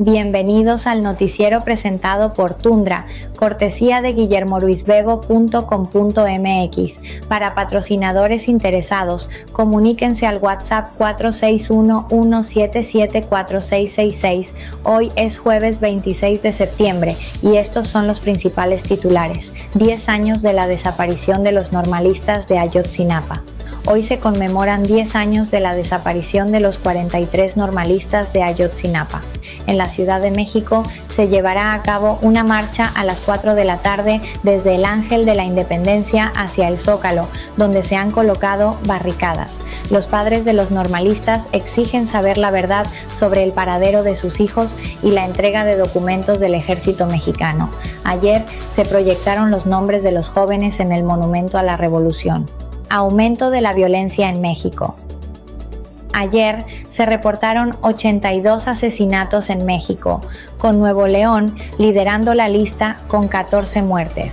Bienvenidos al noticiero presentado por Tundra, cortesía de guillermoruisbebo.com.mx. Para patrocinadores interesados, comuníquense al WhatsApp 461-177-4666. Hoy es jueves 26 de septiembre y estos son los principales titulares. 10 años de la desaparición de los normalistas de Ayotzinapa. Hoy se conmemoran 10 años de la desaparición de los 43 normalistas de Ayotzinapa. En la Ciudad de México se llevará a cabo una marcha a las 4 de la tarde desde el Ángel de la Independencia hacia el Zócalo, donde se han colocado barricadas. Los padres de los normalistas exigen saber la verdad sobre el paradero de sus hijos y la entrega de documentos del ejército mexicano. Ayer se proyectaron los nombres de los jóvenes en el Monumento a la Revolución. Aumento de la violencia en México. Ayer se reportaron 82 asesinatos en México, con Nuevo León liderando la lista con 14 muertes.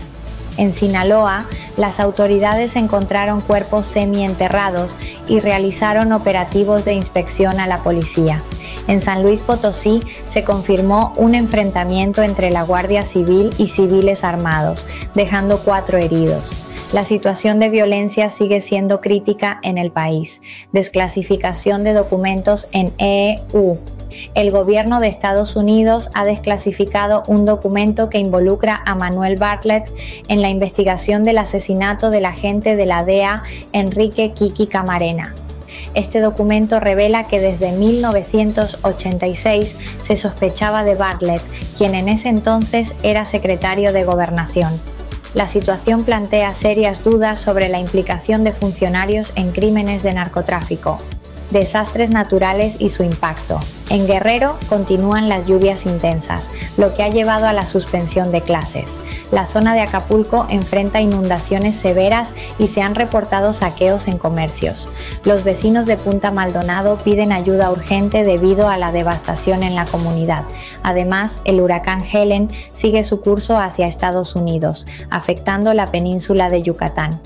En Sinaloa, las autoridades encontraron cuerpos semienterrados y realizaron operativos de inspección a la policía. En San Luis Potosí se confirmó un enfrentamiento entre la Guardia Civil y civiles armados, dejando cuatro heridos. La situación de violencia sigue siendo crítica en el país. Desclasificación de documentos en EU. El gobierno de Estados Unidos ha desclasificado un documento que involucra a Manuel Bartlett en la investigación del asesinato del agente de la DEA Enrique Kiki Camarena. Este documento revela que desde 1986 se sospechaba de Bartlett, quien en ese entonces era secretario de Gobernación la situación plantea serias dudas sobre la implicación de funcionarios en crímenes de narcotráfico, desastres naturales y su impacto. En Guerrero continúan las lluvias intensas, lo que ha llevado a la suspensión de clases la zona de Acapulco enfrenta inundaciones severas y se han reportado saqueos en comercios. Los vecinos de Punta Maldonado piden ayuda urgente debido a la devastación en la comunidad. Además, el huracán Helen sigue su curso hacia Estados Unidos, afectando la península de Yucatán.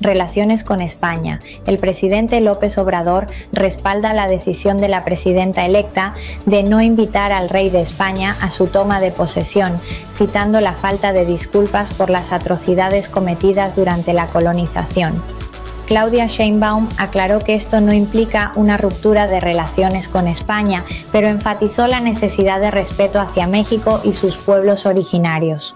Relaciones con España. El presidente López Obrador respalda la decisión de la presidenta electa de no invitar al rey de España a su toma de posesión, citando la falta de disculpas por las atrocidades cometidas durante la colonización. Claudia Sheinbaum aclaró que esto no implica una ruptura de relaciones con España, pero enfatizó la necesidad de respeto hacia México y sus pueblos originarios.